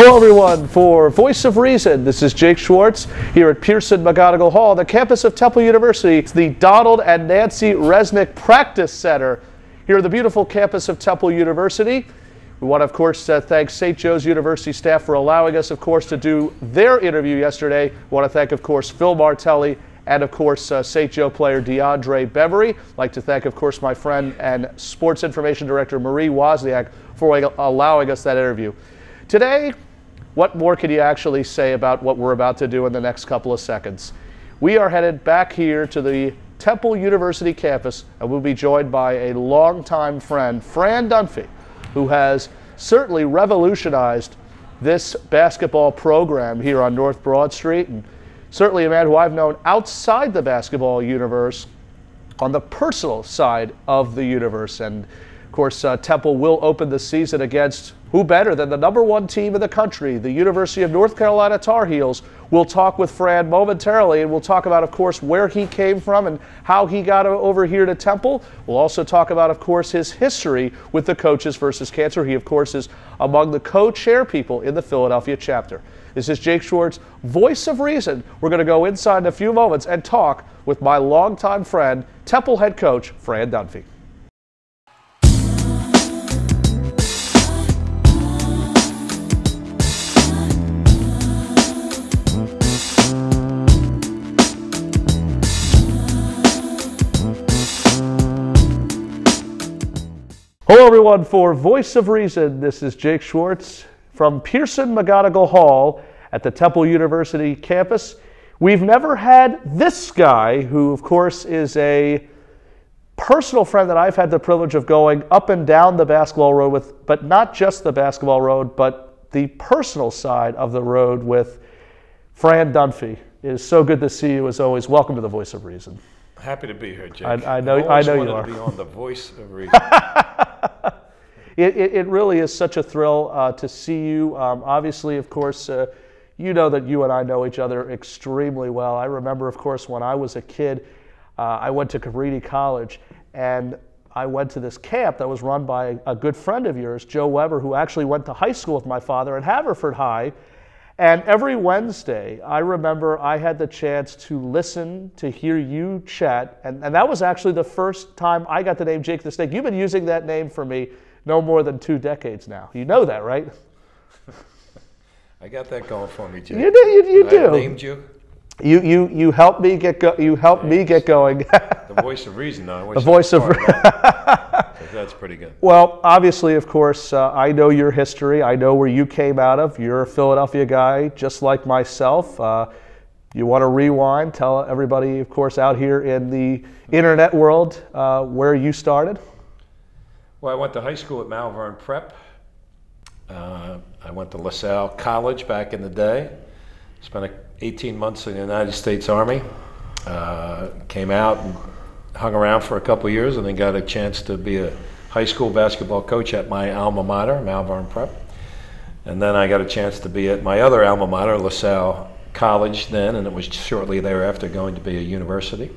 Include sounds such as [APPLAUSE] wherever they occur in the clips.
Hello, everyone, for Voice of Reason. This is Jake Schwartz here at Pearson McGonigle Hall, the campus of Temple University. It's the Donald and Nancy Resnick Practice Center here at the beautiful campus of Temple University. We want to, of course, uh, thank St. Joe's University staff for allowing us, of course, to do their interview yesterday. We want to thank, of course, Phil Martelli and, of course, uh, St. Joe player DeAndre Bembry. I'd like to thank, of course, my friend and sports information director Marie Wozniak for allowing us that interview. Today, what more could you actually say about what we're about to do in the next couple of seconds? We are headed back here to the Temple University campus, and we'll be joined by a longtime friend, Fran Dunphy, who has certainly revolutionized this basketball program here on North Broad Street, and certainly a man who I've known outside the basketball universe on the personal side of the universe. And of course, uh, Temple will open the season against who better than the number one team in the country, the University of North Carolina Tar Heels? We'll talk with Fran momentarily, and we'll talk about, of course, where he came from and how he got over here to Temple. We'll also talk about, of course, his history with the Coaches versus Cancer. He, of course, is among the co-chair people in the Philadelphia chapter. This is Jake Schwartz, voice of reason. We're going to go inside in a few moments and talk with my longtime friend, Temple head coach, Fran Dunphy. Hello, everyone, for Voice of Reason. This is Jake Schwartz from Pearson McGonigle Hall at the Temple University campus. We've never had this guy, who, of course, is a personal friend that I've had the privilege of going up and down the basketball road with, but not just the basketball road, but the personal side of the road with Fran Dunphy. It is so good to see you, as always. Welcome to the Voice of Reason. Happy to be here, Jake. I, I know, I, I know you are. To be on the Voice of [LAUGHS] Reason. it, it, it, really is such a thrill uh, to see you. Um, obviously, of course, uh, you know that you and I know each other extremely well. I remember, of course, when I was a kid, uh, I went to Cabrini College, and I went to this camp that was run by a good friend of yours, Joe Weber, who actually went to high school with my father at Haverford High. And every Wednesday, I remember I had the chance to listen, to hear you chat. And, and that was actually the first time I got the name Jake the Snake. You've been using that name for me no more than two decades now. You know that, right? [LAUGHS] I got that going for me, Jake. You do. You, you do. named you. You you you helped me get go, you helped me get going. the voice of reason, though. [LAUGHS] The voice of. [LAUGHS] that's pretty good. Well, obviously, of course, uh, I know your history. I know where you came out of. You're a Philadelphia guy, just like myself. Uh, you want to rewind? Tell everybody, of course, out here in the internet world uh, where you started. Well, I went to high school at Malvern Prep. Uh, I went to LaSalle College back in the day. Spent 18 months in the United States Army. Uh, came out and hung around for a couple years and then got a chance to be a high school basketball coach at my alma mater, Malvern Prep. And then I got a chance to be at my other alma mater, LaSalle College then, and it was shortly thereafter going to be a university.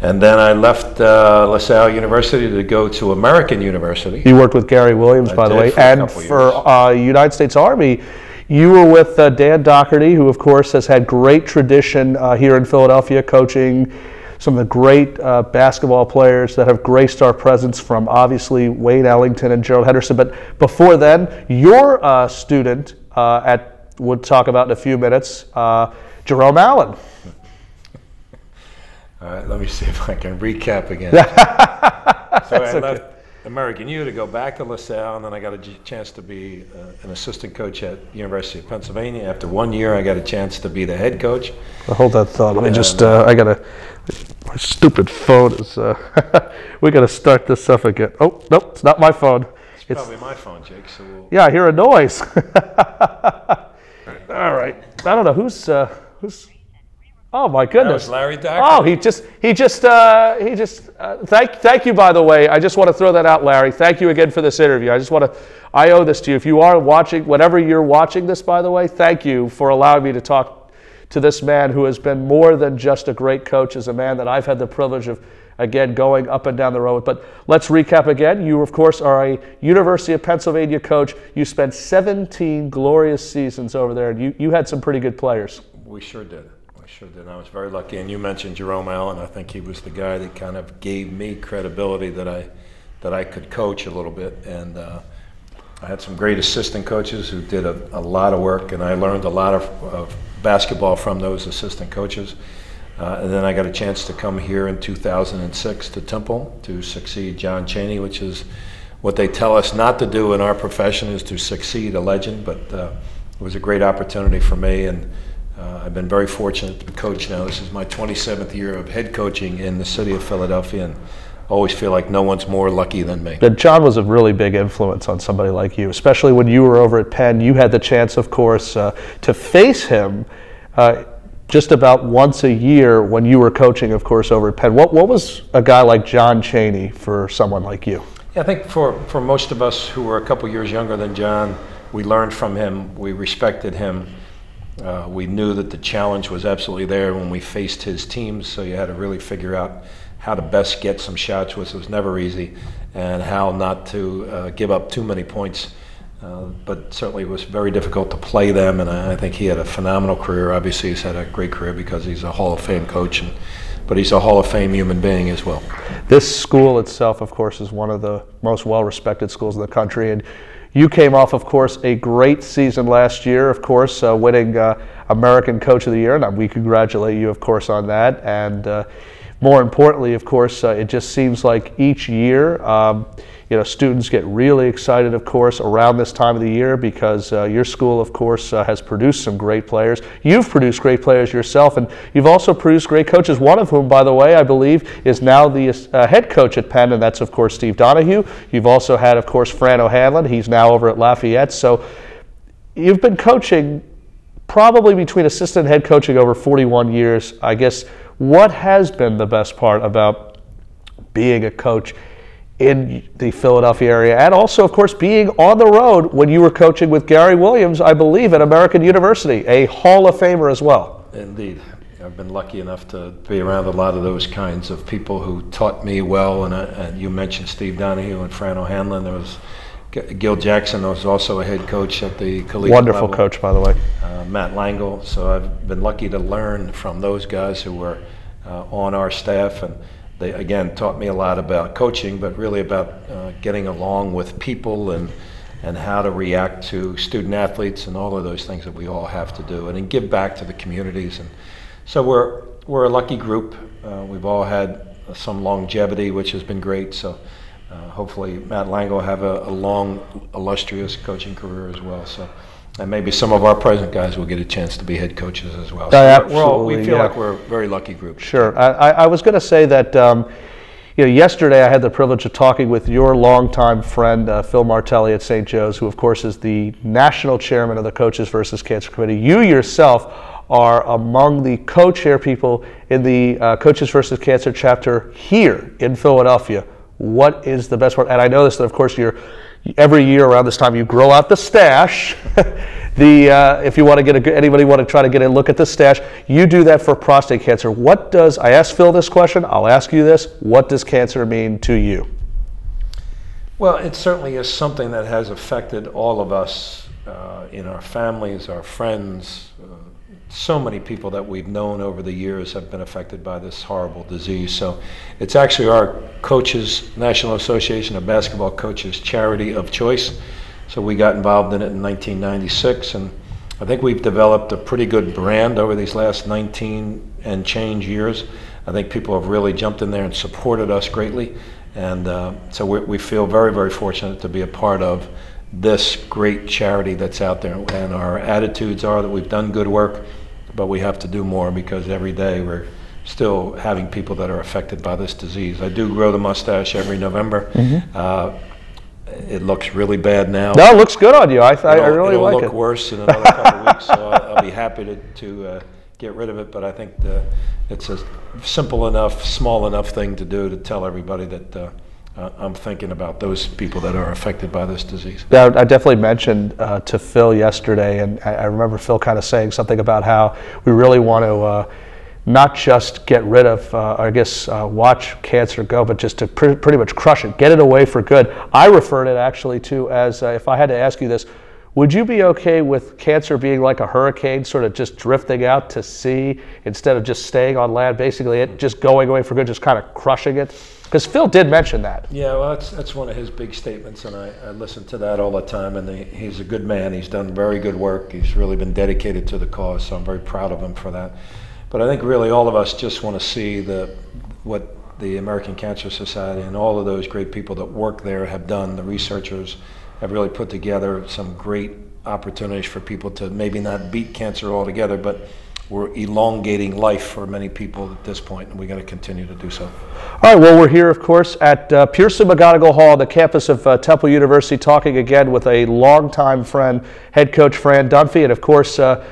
And then I left uh, LaSalle University to go to American University. You worked with Gary Williams, I by the way, for and for uh, United States Army. You were with uh, Dan Doherty, who, of course, has had great tradition uh, here in Philadelphia, coaching some of the great uh, basketball players that have graced our presence from obviously Wayne Ellington and Gerald Henderson. But before then, your uh, student uh, at, we'll talk about in a few minutes, uh, Jerome Allen. [LAUGHS] All right, let me see if I can recap again. [LAUGHS] so I okay. left American U to go back to LaSalle, and then I got a chance to be uh, an assistant coach at University of Pennsylvania. After one year, I got a chance to be the head coach. Hold that thought. Let me just. Uh, I gotta. My stupid phone is. Uh, [LAUGHS] we gotta start this up again. Oh nope, it's not my phone. It's, it's probably my phone, Jake. So we'll yeah, I hear a noise. [LAUGHS] All right. I don't know who's uh, who's Oh my goodness, Larry Dacker. Oh, he just he just uh, he just uh, thank thank you by the way. I just want to throw that out, Larry. Thank you again for this interview. I just want to I owe this to you. If you are watching, whatever you're watching this, by the way, thank you for allowing me to talk to this man who has been more than just a great coach, as a man that I've had the privilege of again going up and down the road. But let's recap again. You, of course, are a University of Pennsylvania coach. You spent 17 glorious seasons over there, and you, you had some pretty good players. We sure did. We sure did. I was very lucky. And you mentioned Jerome Allen. I think he was the guy that kind of gave me credibility that I that I could coach a little bit. And uh, I had some great assistant coaches who did a, a, lot of work, and I learned a lot of, of basketball from those assistant coaches. Uh, and then I got a chance to come here in 2006 to Temple to succeed John Chaney, which is what they tell us not to do in our profession is to succeed a legend. But uh, it was a great opportunity for me, and uh, I've been very fortunate to coach now. This is my 27th year of head coaching in the city of Philadelphia, and always feel like no one's more lucky than me. But John was a really big influence on somebody like you, especially when you were over at Penn. You had the chance, of course, uh, to face him uh, just about once a year when you were coaching, of course, over at Penn. What, what was a guy like John Chaney for someone like you? Yeah, I think for, for most of us who were a couple years younger than John, we learned from him, we respected him. Uh, we knew that the challenge was absolutely there when we faced his teams, so you had to really figure out how to best get some shots, which was never easy, and how not to uh, give up too many points. Uh, but certainly it was very difficult to play them, and I, I, think he had a phenomenal career. Obviously, he's had a great career because he's a Hall of Fame coach, and, but he's a Hall of Fame human being as well. This school itself, of course, is one of the most well-respected schools in the country, and you came off, of course, a great season last year, of course, uh, winning uh, American Coach of the Year, and we congratulate you, of course, on that. And uh, more importantly, of course, uh, it just seems like each year, um, you know, students get really excited, of course, around this time of the year because uh, your school, of course, uh, has produced some great players. You've produced great players yourself, and you've also produced great coaches. One of whom, by the way, I believe, is now the uh, head coach at Penn, and that's, of course, Steve Donahue. You've also had, of course, Fran O'Hanlon. He's now over at Lafayette. So you've been coaching probably between assistant head coaching over 41 years. I guess what has been the best part about being a coach in the Philadelphia area and also, of course, being on the road when you were coaching with Gary Williams, I believe, at American University, a Hall of Famer as well? Indeed. I've been lucky enough to be around a lot of those kinds of people who taught me well. And, uh, and you mentioned Steve Donahue and Fran O'Hanlon. There was Gil Jackson was also a head coach at the collegiate Wonderful level. coach, by the way. Uh, Matt Langel. So I've been lucky to learn from those guys who were uh, on our staff, and they again taught me a lot about coaching, but really about uh, getting along with people and and how to react to student athletes and all of those things that we all have to do, and then give back to the communities. And so we're we're a lucky group. Uh, we've all had some longevity, which has been great. So uh, hopefully Matt Lang will have a, a, long, illustrious coaching career as well. So, and maybe some of our present guys will get a chance to be head coaches as well. So absolutely, all, we feel yeah. like we're a very lucky group. Sure. I, I was going to say that. Um, you know, yesterday I had the privilege of talking with your longtime friend uh, Phil Martelli at St. Joe's, who of course is the national chairman of the Coaches versus Cancer Committee. You yourself are among the co-chair people in the uh, Coaches versus Cancer chapter here in Philadelphia what is the best part? And I know this that of course you're every year around this time you grow out the stash. [LAUGHS] the uh, if you want to get a, anybody want to try to get a look at the stash, you do that for prostate cancer. What does I asked Phil this question? I'll ask you this. What does cancer mean to you? Well, it certainly is something that has affected all of us uh, in our families, our friends, uh, so many people that we've known over the years have been affected by this horrible disease. So it's actually our coaches, National Association of Basketball Coaches charity of choice. So we got involved in it in 1996 and I think we've developed a pretty good brand over these last 19 and change years. I think people have really jumped in there and supported us greatly. And uh, so we, we feel very, very fortunate to be a part of this great charity that's out there. And our attitudes are that we've done good work but we have to do more because every day we're still having people that are affected by this disease. I do grow the mustache every November. Mm-hmm. Uh, it looks really bad now. No, it looks good on you. I, I, I really it. It'll like look worse in another couple of weeks, so I'll, I'll, be happy to, to uh, get rid of it. But I think the, it's a simple enough, small enough thing to do to tell everybody that uh, uh, I'm thinking about those people that are affected by this disease. Yeah, I definitely mentioned uh, to Phil yesterday, and I, I, remember Phil kind of saying something about how we really want to uh, not just get rid of, uh, I guess, uh, watch cancer go, but just to pr- pretty much crush it, get it away for good. I refer to it actually to as, uh, if I had to ask you this, would you be okay with cancer being like a hurricane, sort of just drifting out to sea instead of just staying on land, basically it just going away for good, just kind of crushing it? Because Phil did mention that. Yeah, well, that's, that's one of his big statements, and I, I listen to that all the time. And the, he's a good man. He's done very good work. He's really been dedicated to the cause, so I'm very proud of him for that. But I think really all of us just want to see the what the American Cancer Society and all of those great people that work there have done. The researchers have really put together some great opportunities for people to maybe not beat cancer altogether, but we're elongating life for many people at this point, and we're going to continue to do so. All right, well, we're here, of course, at uh, Pearson McGonigle Hall, the campus of uh, Temple University, talking again with a longtime friend, head coach Fran Dunphy, and of course, uh,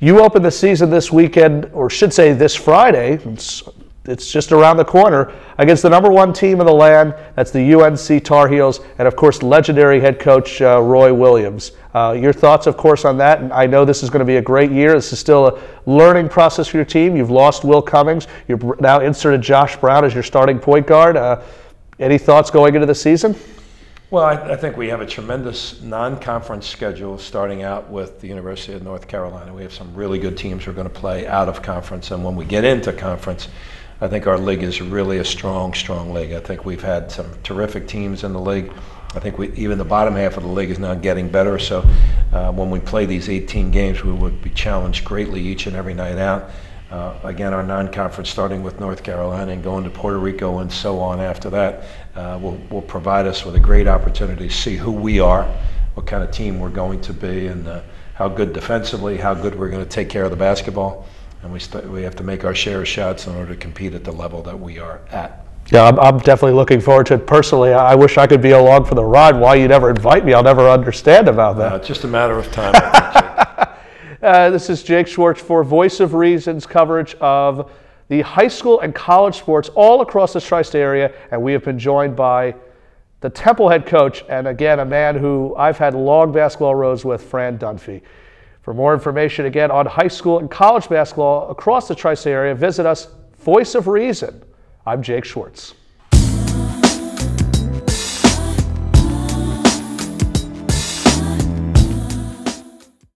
you open the season this weekend, or should say this Friday. It's, it's just around the corner against the number one team in the land. That's the UNC Tar Heels, and of course, legendary head coach uh, Roy Williams. Uh, your thoughts, of course, on that? And I know this is going to be a great year. This is still a learning process for your team. You've lost Will Cummings. You've now inserted Josh Brown as your starting point guard. Uh, any thoughts going into the season? Well, I, I, think we have a tremendous non-conference schedule starting out with the University of North Carolina. We have some really good teams who are going to play out of conference, and when we get into conference, I think our league is really a strong, strong league. I think we've had some terrific teams in the league. I think we, even the bottom half of the league is now getting better. So uh, when we play these 18 games, we would be challenged greatly each and every night out. Uh, again, our non-conference starting with North Carolina and going to Puerto Rico and so on after that uh, will, will provide us with a great opportunity to see who we are, what kind of team we're going to be, and uh, how good defensively, how good we're going to take care of the basketball. And we, we have to make our share of shots in order to compete at the level that we are at. Yeah, I'm, I'm, definitely looking forward to it. Personally, I wish I could be along for the ride. Why you never invite me, I'll never understand about that. Uh, it's just a matter of time. [LAUGHS] uh, this is Jake Schwartz for Voice of Reason's coverage of the high school and college sports all across the tri-state area, and we have been joined by the Temple head coach, and again, a man who I've had long basketball rows with, Fran Dunphy. For more information, again, on high school and college basketball across the tri-state area, visit us, Voice of Reason. I'm Jake Schwartz.